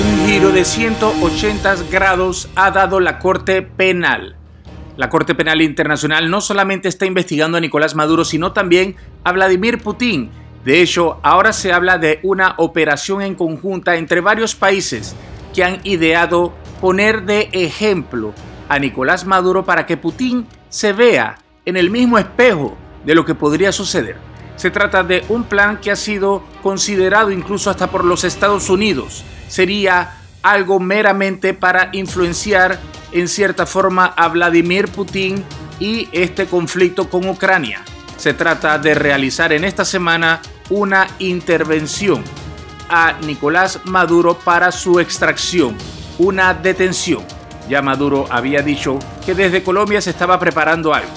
Un giro de 180 grados ha dado la Corte Penal. La Corte Penal Internacional no solamente está investigando a Nicolás Maduro, sino también a Vladimir Putin. De hecho, ahora se habla de una operación en conjunta entre varios países que han ideado poner de ejemplo a Nicolás Maduro para que Putin se vea en el mismo espejo de lo que podría suceder. Se trata de un plan que ha sido considerado incluso hasta por los Estados Unidos. Sería algo meramente para influenciar en cierta forma a Vladimir Putin y este conflicto con Ucrania. Se trata de realizar en esta semana una intervención a Nicolás Maduro para su extracción, una detención. Ya Maduro había dicho que desde Colombia se estaba preparando algo.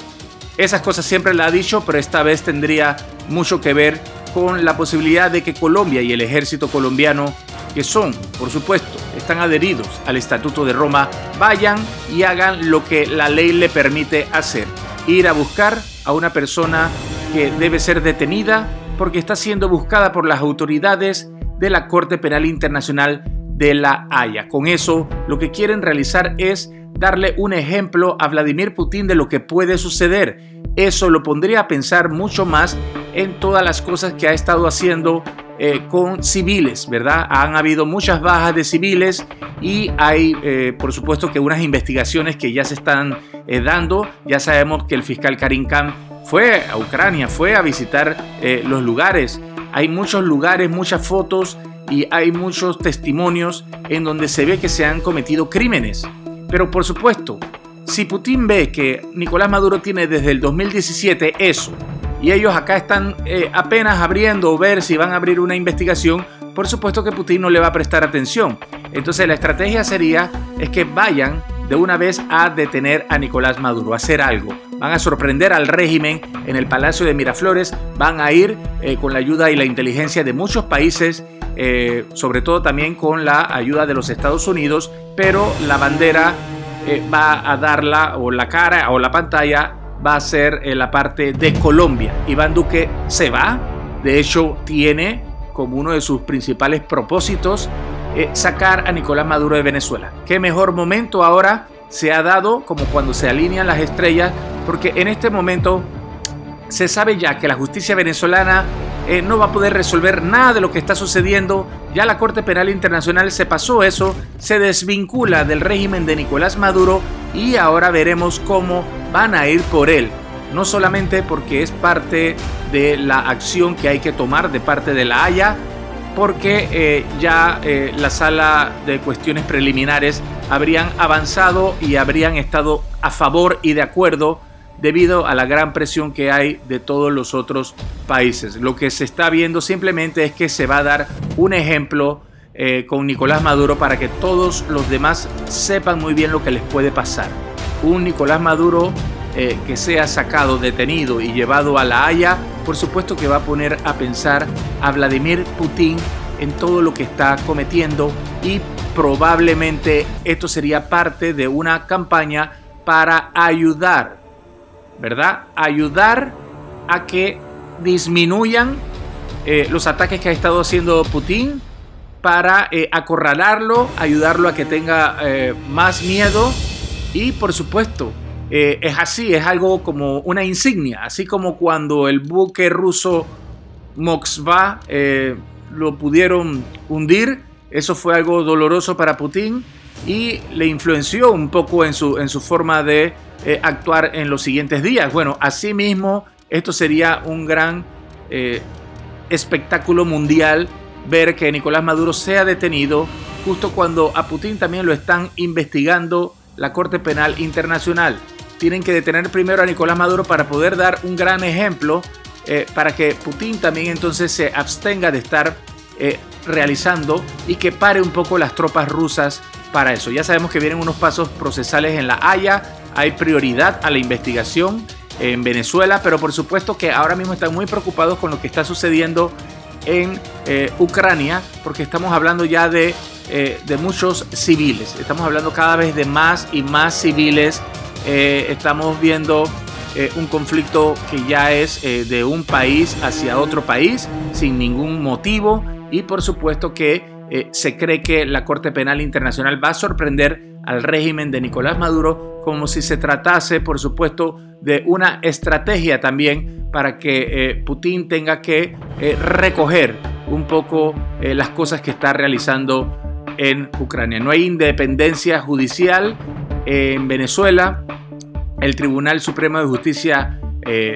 Esas cosas siempre la ha dicho, pero esta vez tendría mucho que ver con la posibilidad de que Colombia y el ejército colombiano, que son, por supuesto, están adheridos al Estatuto de Roma, vayan y hagan lo que la ley le permite hacer. Ir a buscar a una persona que debe ser detenida porque está siendo buscada por las autoridades de la Corte Penal Internacional de la Haya. Con eso, lo que quieren realizar es darle un ejemplo a Vladimir Putin de lo que puede suceder. Eso lo pondría a pensar mucho más en todas las cosas que ha estado haciendo eh, con civiles, ¿verdad? Han habido muchas bajas de civiles y hay, eh, por supuesto, que unas investigaciones que ya se están eh, dando. Ya sabemos que el fiscal Karim Khan fue a Ucrania, fue a visitar los lugares. Hay muchos lugares, muchas fotos y hay muchos testimonios en donde se ve que se han cometido crímenes. Pero por supuesto, si Putin ve que Nicolás Maduro tiene desde el 2017 eso, y ellos acá están eh, apenas abriendo o ver si van a abrir una investigación, por supuesto que Putin no le va a prestar atención. Entonces la estrategia sería es que vayan de una vez a detener a Nicolás Maduro, a hacer algo. Van a sorprender al régimen en el Palacio de Miraflores, van a ir eh, con la ayuda y la inteligencia de muchos países eh, sobre todo también con la ayuda de los Estados Unidos, pero la bandera va a darla, o la cara o la pantalla va a ser en la parte de Colombia. Iván Duque se va, de hecho tiene como uno de sus principales propósitos eh, sacar a Nicolás Maduro de Venezuela. ¿Qué mejor momento ahora se ha dado como cuando se alinean las estrellas? Porque en este momento se sabe ya que la justicia venezolana eh, no va a poder resolver nada de lo que está sucediendo. Ya la Corte Penal Internacional se pasó eso, se desvincula del régimen de Nicolás Maduro y ahora veremos cómo van a ir por él. No solamente porque es parte de la acción que hay que tomar de parte de la Haya, porque eh, ya eh, la sala de cuestiones preliminares habrían avanzado y habrían estado a favor y de acuerdo debido a la gran presión que hay de todos los otros países. Lo que se está viendo simplemente es que se va a dar un ejemplo eh, con Nicolás Maduro para que todos los demás sepan muy bien lo que les puede pasar. Un Nicolás Maduro eh, que sea sacado, detenido y llevado a la Haya, por supuesto que va a poner a pensar a Vladimir Putin en todo lo que está cometiendo y probablemente esto sería parte de una campaña para ayudar ¿verdad? Ayudar a que disminuyan eh, los ataques que ha estado haciendo Putin para eh, acorralarlo, ayudarlo a que tenga eh, más miedo y por supuesto es así, es algo como una insignia, así como cuando el buque ruso Moskva lo pudieron hundir, eso fue algo doloroso para Putin y le influenció un poco en su, en su forma de eh, actuar en los siguientes días. Bueno, asimismo, esto sería un gran eh, espectáculo mundial ver que Nicolás Maduro sea detenido justo cuando a Putin también lo están investigando la Corte Penal Internacional. Tienen que detener primero a Nicolás Maduro para poder dar un gran ejemplo eh, para que Putin también entonces se abstenga de estar realizando y que pare un poco las tropas rusas para eso. Ya sabemos que vienen unos pasos procesales en la Haya, hay prioridad a la investigación en Venezuela, pero por supuesto que ahora mismo están muy preocupados con lo que está sucediendo en eh, Ucrania, porque estamos hablando ya de, eh, de, muchos civiles, estamos hablando cada vez de más y más civiles, eh, estamos viendo un conflicto que ya es de un país hacia otro país sin ningún motivo. Y por supuesto que se cree que la Corte Penal Internacional va a sorprender al régimen de Nicolás Maduro como si se tratase, por supuesto, de una estrategia también para que eh, Putin tenga que eh, recoger un poco las cosas que está realizando en Ucrania. No hay independencia judicial en Venezuela, el Tribunal Supremo de Justicia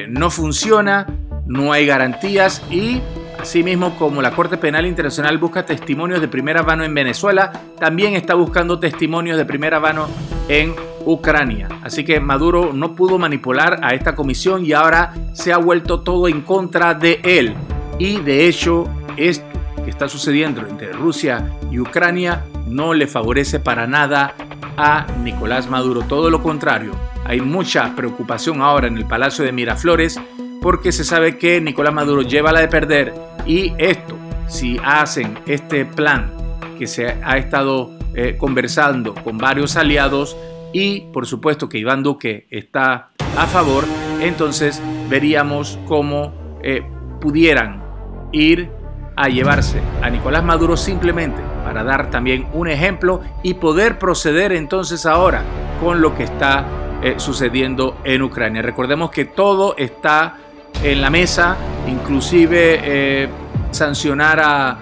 no funciona, no hay garantías y Asimismo, como la Corte Penal Internacional busca testimonios de primera mano en Venezuela, también está buscando testimonios de primera mano en Ucrania. Así que Maduro no pudo manipular a esta comisión y ahora se ha vuelto todo en contra de él. Y de hecho, esto que está sucediendo entre Rusia y Ucrania no le favorece para nada a Nicolás Maduro. Todo lo contrario, hay mucha preocupación ahora en el Palacio de Miraflores porque se sabe que Nicolás Maduro lleva la de perder y esto, si hacen este plan que se ha estado eh, conversando con varios aliados y por supuesto que Iván Duque está a favor, entonces veríamos cómo eh, pudieran ir a llevarse a Nicolás Maduro simplemente para dar también un ejemplo y poder proceder entonces ahora con lo que está eh, sucediendo en Ucrania. Recordemos que todo está en la mesa, inclusive eh, sancionar a,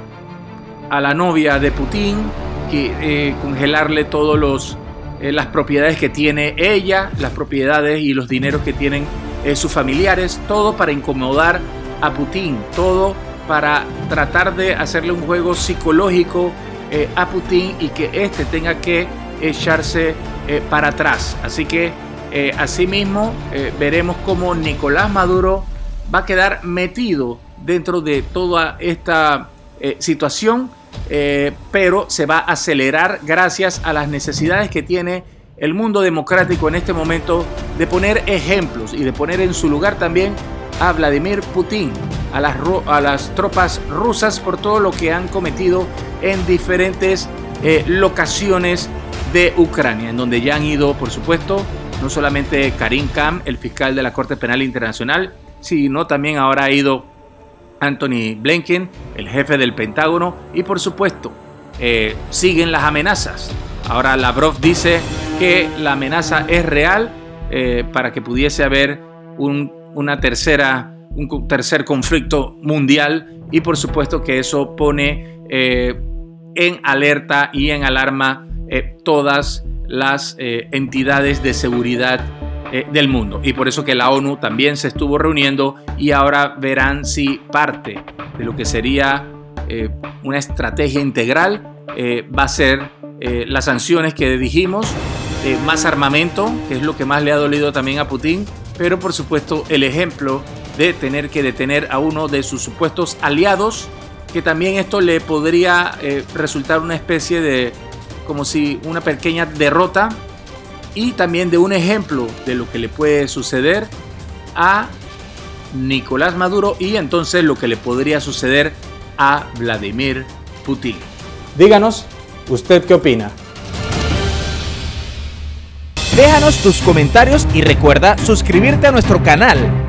a, la novia de Putin, que, eh, congelarle todos los eh, las propiedades que tiene ella, las propiedades y los dineros que tienen sus familiares, todo para incomodar a Putin, todo para tratar de hacerle un juego psicológico a Putin y que éste tenga que echarse para atrás. Así que asimismo veremos cómo Nicolás Maduro va a quedar metido dentro de toda esta eh, situación, eh, pero se va a acelerar gracias a las necesidades que tiene el mundo democrático en este momento de poner ejemplos y de poner en su lugar también a Vladimir Putin, a las, a las tropas rusas por todo lo que han cometido en diferentes eh, locaciones de Ucrania, en donde ya han ido, por supuesto, no solamente Karim Khan, el fiscal de la Corte Penal Internacional, sino también ahora ha ido Anthony Blinken, el jefe del Pentágono, y por supuesto, eh, siguen las amenazas. Ahora Lavrov dice que la amenaza es real eh, para que pudiese haber un, una tercera, un tercer conflicto mundial y por supuesto que eso pone eh, en alerta y en alarma todas las entidades de seguridad eh, del mundo. Y por eso que la ONU también se estuvo reuniendo y ahora verán si parte de lo que sería eh, una estrategia integral eh, va a ser las sanciones que dijimos, más armamento, que es lo que más le ha dolido también a Putin, pero por supuesto el ejemplo de tener que detener a uno de sus supuestos aliados, que también esto le podría resultar una especie de, como si una pequeña derrota y también de un ejemplo de lo que le puede suceder a Nicolás Maduro y entonces lo que le podría suceder a Vladimir Putin. Díganos, ¿usted qué opina? Déjanos tus comentarios y recuerda suscribirte a nuestro canal